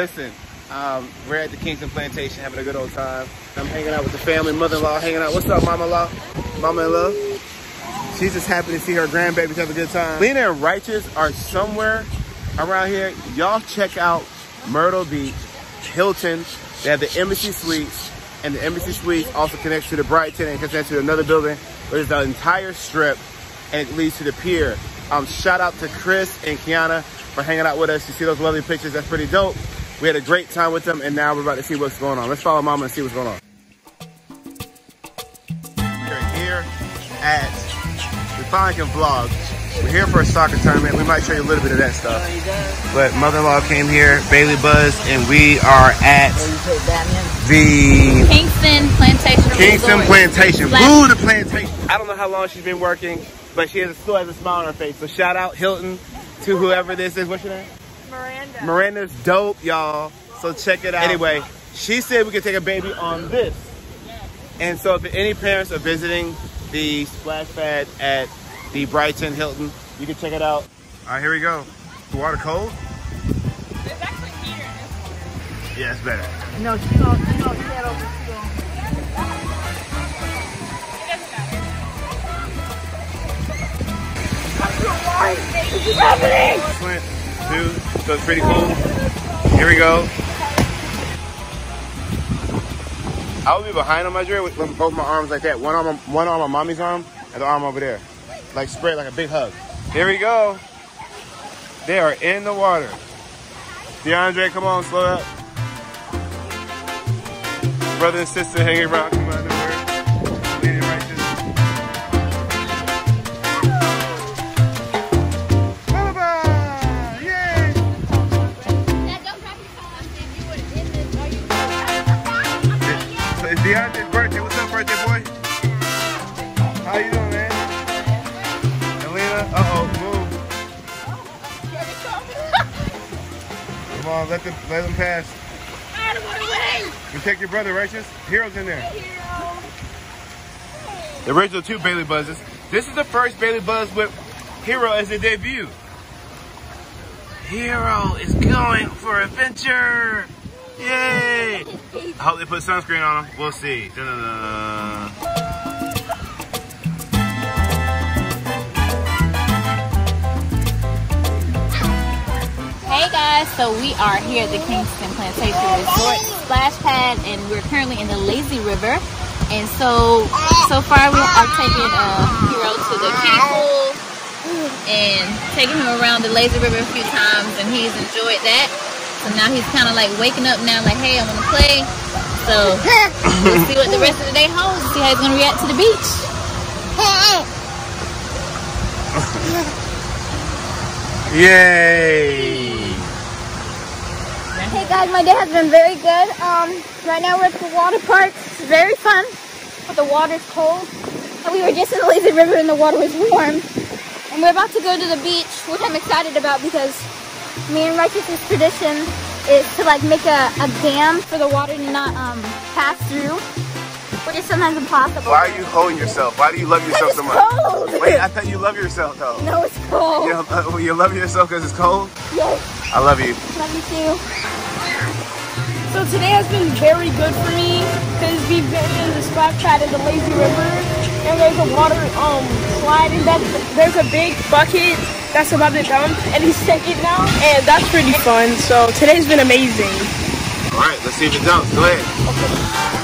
listen, um, we're at the Kingston Plantation having a good old time. I'm hanging out with the family, mother-in-law hanging out. What's up, mama-in-law? Mama-in-law? She's just happy to see her grandbabies have a good time. Lena and Righteous are somewhere around here. Y'all check out Myrtle Beach, Hilton. They have the Embassy Suites, and the Embassy Suites also connects to the Brighton and connects to another building, where there's the entire strip, and it leads to the pier. Um, shout out to Chris and Kiana for hanging out with us. You see those lovely pictures? That's pretty dope. We had a great time with them, and now we're about to see what's going on. Let's follow Mama and see what's going on. We're here at, we finally can vlog. We're here for a soccer tournament. We might show you a little bit of that stuff. But mother-in-law came here, Bailey Buzz, and we are at the Kingston Plantation. Kingston Resort. Plantation. Black- Boo the plantation. I don't know how long she's been working, but she has, still has a smile on her face. So shout out Hilton to whoever this is. What's your name? Miranda. Miranda's dope, y'all. So check it out. Anyway, she said we could take a baby on this. And so if any parents are visiting the splash pad at the Brighton Hilton, you can check it out. All right, here we go. The water cold? It's actually heater in this one. Yeah, it's better. No, she don't, she don't head over to them. It doesn't matter. Flint, two, so it's pretty cool. Here we go. I will be behind on my drill with with both my arms like that. One arm, on- one arm on mommy's arm, and the arm over there. Like spread like a big hug. Here we go. They are in the water. DeAndre, come on, slow up. Brother and sister hanging around. It's Deandre's birthday. What's up, birthday boy? How you doing, man? Elena? Uh-oh, move. Come on, let them let them pass. Protect your brother, righteous. Hero's in there. The original two Bailey Buzzes. This is the first Bailey Buzz with Hero as a debut. Hero is going for adventure. Yay! I hope they put sunscreen on them. We'll see. Dun-dun-dun. Hey guys, so we are here at the Kingston Plantation Resort Splash Pad, and we're currently in the Lazy River. And so, so far we are taking uh, Hero to the kiddie pool and taking him around the Lazy River a few times, and he's enjoyed that. So now he's kind of like waking up now, like, hey, I want to play. So we'll see what the rest of the day holds. See how he's gonna react to the beach. Yay! Hey guys, my day has been very good. Um, right now we're at the water park. It's very fun, but the water's cold. And we were just in the lazy river and the water was warm. And we're about to go to the beach, which I'm excited about because me and Righteous's tradition is to like make a, a dam for the water to not um, pass through, which is sometimes impossible. Why are you holding yourself? Why do you love yourself so much? cold. Wait, I thought you love yourself though. No, it's cold. You, uh, you love yourself because it's cold? Yes, I love you. love you too. So today has been very good for me because we've been in the splash pad in the lazy river and there's a water um slide and that there's a big bucket that's about to dump and he's taking now and that's pretty fun. So today's been amazing. All right, let's see if it dumps. Go ahead. Yeah,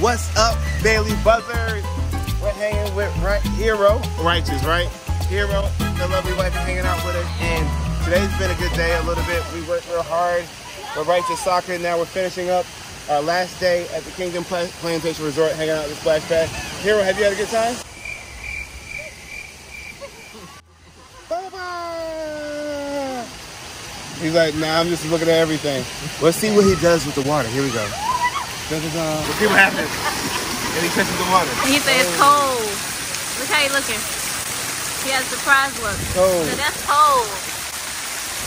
What's up, Bailey Buzzers? We're hanging with right, Hero, Righteous, right? Hero, the lovely wife, is hanging out with us. And today's been a good day, a little bit. We worked real hard. We're Righteous Soccer. Now we're finishing up our last day at the Kingston Plantation Resort, hanging out with the splash pad. Hero, have you had a good time? Bye-bye. He's like, nah, I'm just looking at everything. Let's see what he does with the water. Here we go. Da-da-da. Let's see what happens. And he touches the water. He said it's cold. Look how he looking. He has a surprised look. Cold. So that's cold.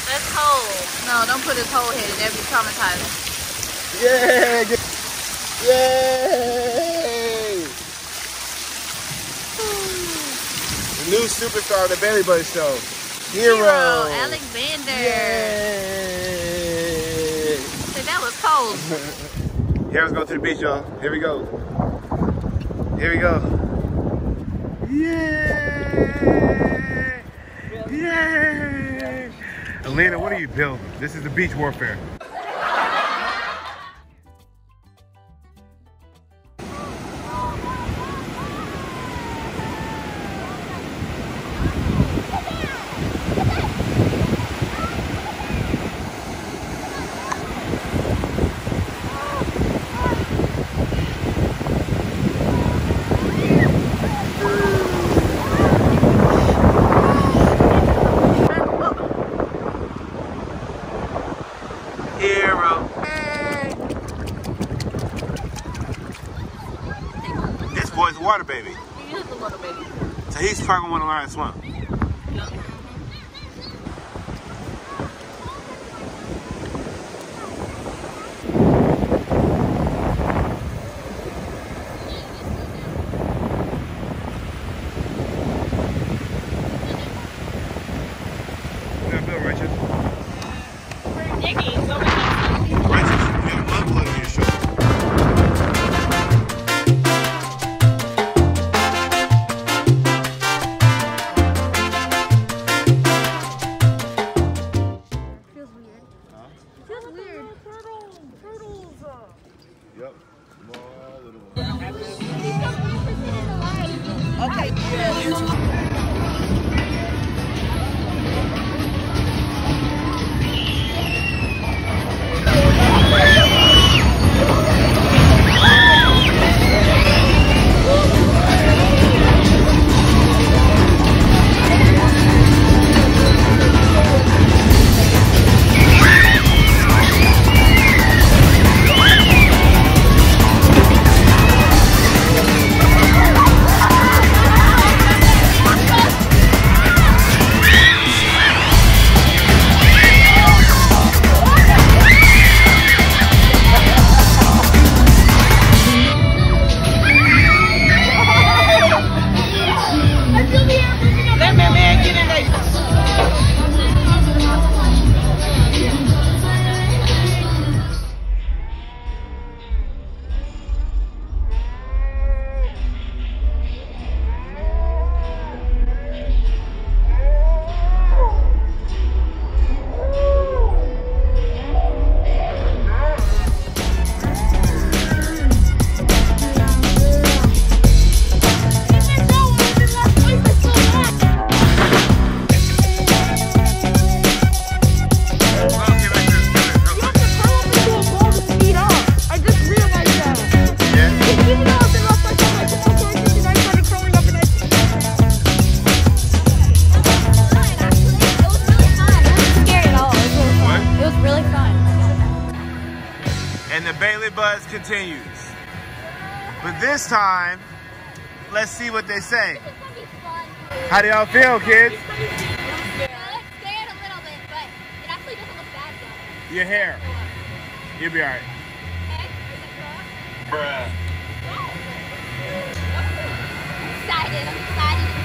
That's cold. No, don't put it cold headed. That'd be traumatizing. Yeah! Get, yay! The new superstar of the Bailey Buzz Show. Hero. Hero Alexander. Yay! Said that was cold. Yeah, let's go to the beach, y'all. Here we go. Here we go. Yay! Yay! Elena, what are you building? This is the beach warfare. Hero. This boy's a water baby. He is a little baby. So probably gonna Yep. Small little And the Bailey Buzz continues. But this time, let's see what they say. How do y'all feel, kids? Your hair. You'll be alright. Bruh. Excited. I'm excited.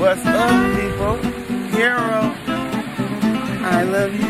What's up, people? Hero. I love you.